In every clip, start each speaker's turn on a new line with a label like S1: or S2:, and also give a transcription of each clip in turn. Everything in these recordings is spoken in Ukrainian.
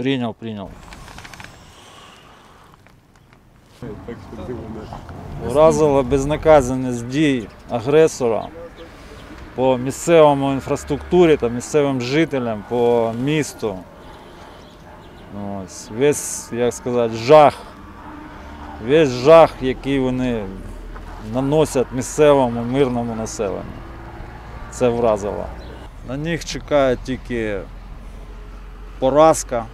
S1: Прийняв, прийняв. Вразила безнаказаність дій агресора по місцевому інфраструктурі та місцевим жителям, по місту. Ось, весь, як сказати, жах. Весь жах, який вони наносять місцевому мирному населенню. Це вразило. На них чекає тільки поразка,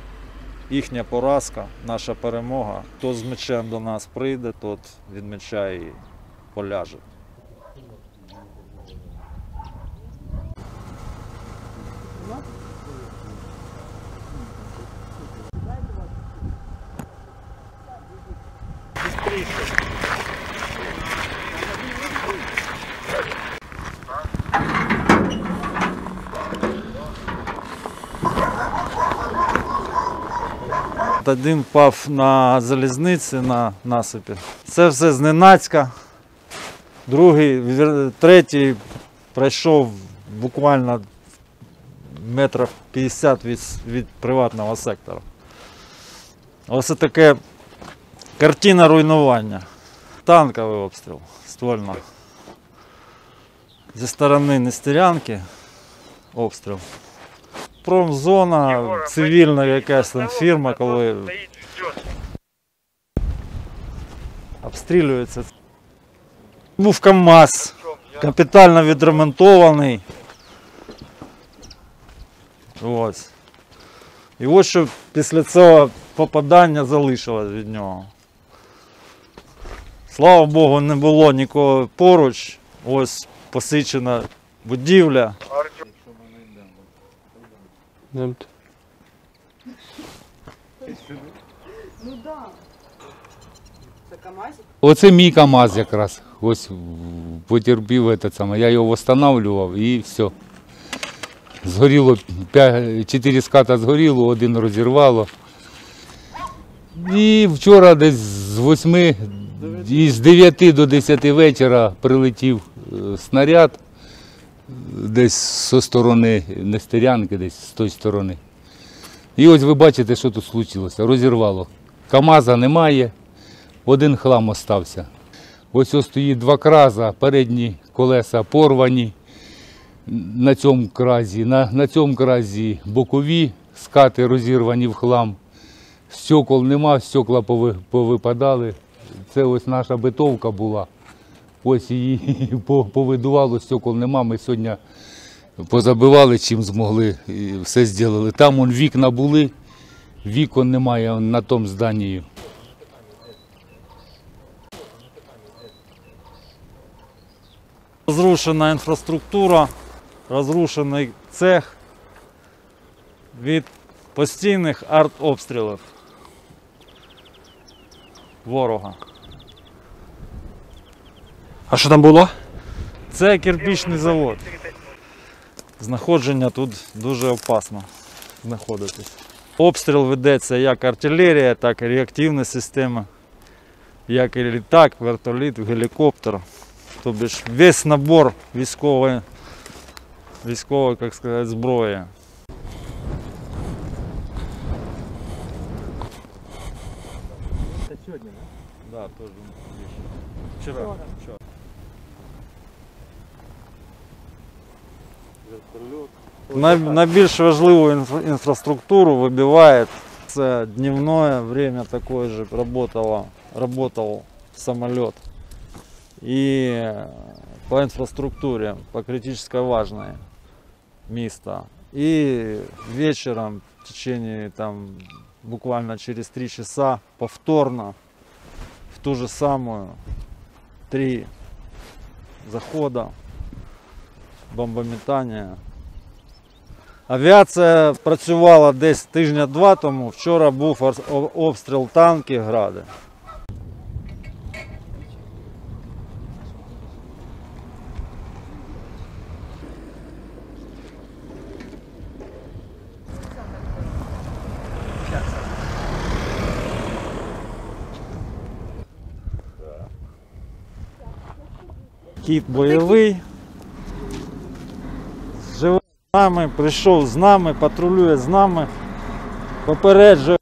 S1: їхня поразка, наша перемога. Хто з мечем до нас прийде, тот від меча і поляже. Один впав на залізниці на насипі. Це все зненацька. Другий, третій пройшов буквально метрів 50 від, від приватного сектора. Ось таке картина руйнування. Танковий обстріл ствольно. Зі сторони Нестерянки обстріл. Промзона, цивільна якась там фірма, коли обстрілюється. Був КАМАЗ, капітально відремонтований. Ось. І ось що після цього попадання залишилось від нього. Слава Богу, не було нікого поруч. Ось посичена будівля.
S2: Йдемте.
S3: Ну да. Це КАМАЗик?
S4: Оце мій КАМАЗ якраз. Ось потерпів це саме. Я його встановлював і все. Згоріло, 4 ската згоріло, один розірвало. І вчора десь з 8, і з 9 до 10 вечора прилетів е, снаряд десь зі сторони Нестерянки, десь з тої сторони. І ось ви бачите, що тут случилося. Розірвало. КАМАЗа немає, один хлам остався. Ось ось стоїть два краза, передні колеса порвані на цьому кразі, на, на цьому кразі бокові скати розірвані в хлам. Стекол нема, стекла повипадали. Це ось наша битовка була. Ось її по- повидувало, стекол нема. Ми сьогодні позабивали чим змогли і все зробили. Там вон вікна були, вікон немає на тому зданні.
S1: Розрушена інфраструктура, розрушений цех від постійних артобстрілів ворога.
S2: А що там було?
S1: Це кирпичний завод. Знаходження тут дуже опасно знаходитись. Обстріл ведеться як артилерія, так і реактивні системи, як і літак, вертоліт, гелікоптер. Тобто ж весь набор військової, військової як сказати, зброї. Це сьогодні, так? Так, теж. Вчора. Вчора. Най- Найбільш важливу інфра- інфраструктуру вибиває це дневное время такое же работало, работал самолет. И э, по инфраструктуре, по критически важной места. И вечером в течение там буквально через три часа повторно в ту же самую три захода бомбометання. Авіація працювала десь тижня-два тому. Вчора був обстріл танки гради. Кіт бойовий. Нами, прийшов з нами, патрулює з нами. попереджує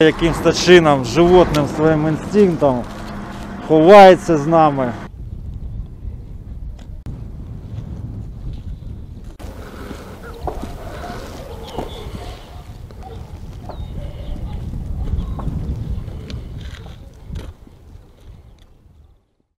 S1: якимось чином животним своїм інстинктом, ховається з нами.